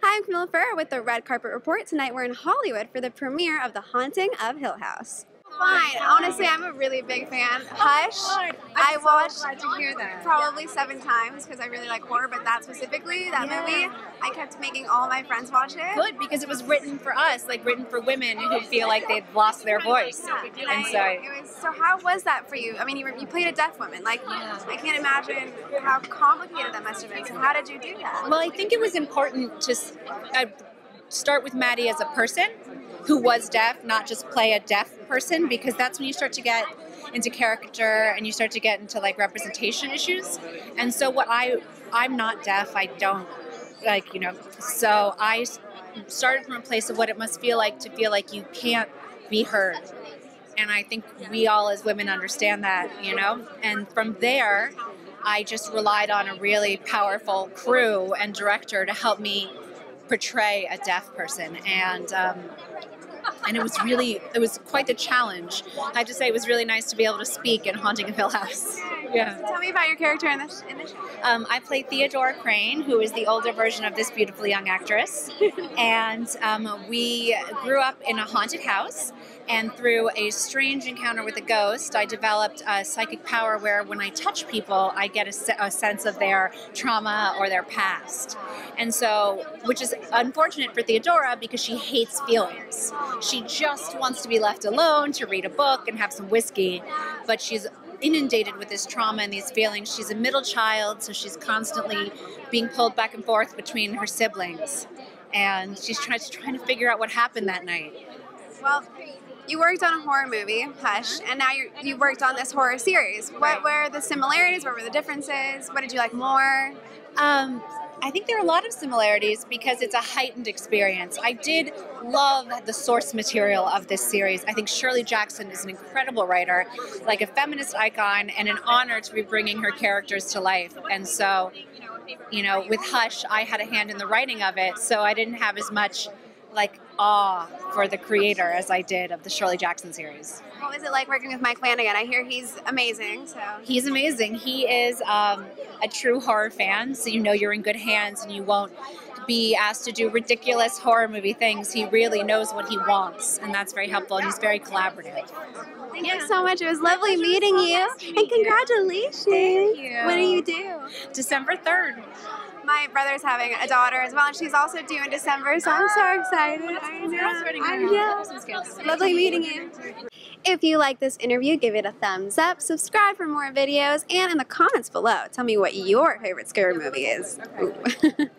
Hi, I'm Camila Forero with the Red Carpet Report. Tonight we're in Hollywood for the premiere of The Haunting of Hill House. Fine. Honestly, I'm a really big fan. Hush. I watched probably seven times because I really like horror, but that specifically, that Yeah. movie, I kept making all my friends watch it. Good because it was written for us, like written for women who feel like they've lost their voice. And And I, so, it was, so how was that for you? I mean, you, were, you played a deaf woman. Like, I can't imagine how complicated that must have been. So how did you do that? well, I think it was important to uh, start with Maddie as a person who was deaf, not just play a deaf person, because that's when you start to get into character and you start to get into like representation issues. And so, what I I'm not deaf. I don't like you know. So I started from a place of what it must feel like to feel like you can't be heard. And I think we all as women understand that, you know? And from there, I just relied on a really powerful crew and director to help me portray a deaf person. And, um, and it was really, it was quite the challenge. I have to say, it was really nice to be able to speak in Haunting of Hill House. Yeah. Tell me about your character in this in the show. Um, I play Theodora Crain, who is the older version of this beautiful young actress. and um, we grew up in a haunted house. And through a strange encounter with a ghost, I developed a psychic power where when I touch people, I get a, se- a sense of their trauma or their past. And so, which is unfortunate for Theodora because she hates feelings. She just wants to be left alone to read a book and have some whiskey, but she's inundated with this trauma and these feelings. She's a middle child, so she's constantly being pulled back and forth between her siblings. And she's trying, trying to figure out what happened that night. Well, you worked on a horror movie, Hush, and now you you worked on this horror series. What were the similarities? What were the differences? What did you like more? Um, I think there are a lot of similarities because it's a heightened experience. I did love the source material of this series. I think Shirley Jackson is an incredible writer, like a feminist icon, and an honor to be bringing her characters to life. And so, you know, with Hush, I had a hand in the writing of it, so I didn't have as much like awe for the creator as I did of the Shirley Jackson series. What was it like working with Mike Flanagan? I hear he's amazing. So He's amazing. He is um, a true horror fan, so you know you're in good hands and you won't be asked to do ridiculous horror movie things. He really knows what he wants, and that's very helpful, and he's very collaborative. thank you so much. It was lovely meeting you, and congratulations. Thank you. What do you do? December 3rd. My brother's having a daughter as well, and she's also due in December, so I'm so oh, excited. I know. I'm, know. Lovely meeting you. If you like this interview, give it a thumbs up, subscribe for more videos, and in the comments below, tell me what your favorite scary movie is.